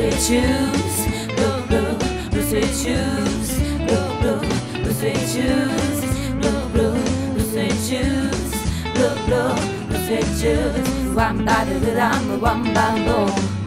sweet choose, blue, blue, blue sweet juice, blue, blue, blue sweet juice, blue, blue, blue sweet juice, blue, blue, blue sweet juice. Wam da da da dum, wam boom.